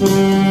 Música